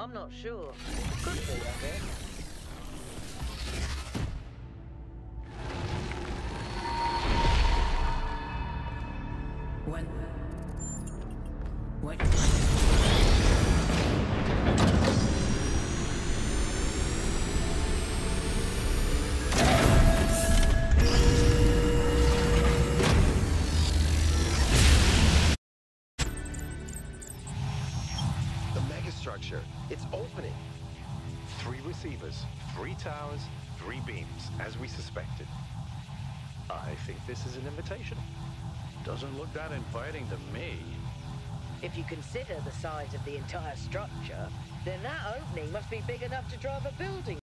I'm not sure. Could be, I guess. What? What? The megastructure. It's opening. Three receivers, three towers, three beams, as we suspected. I think this is an invitation. Doesn't look that inviting to me. If you consider the size of the entire structure, then that opening must be big enough to drive a building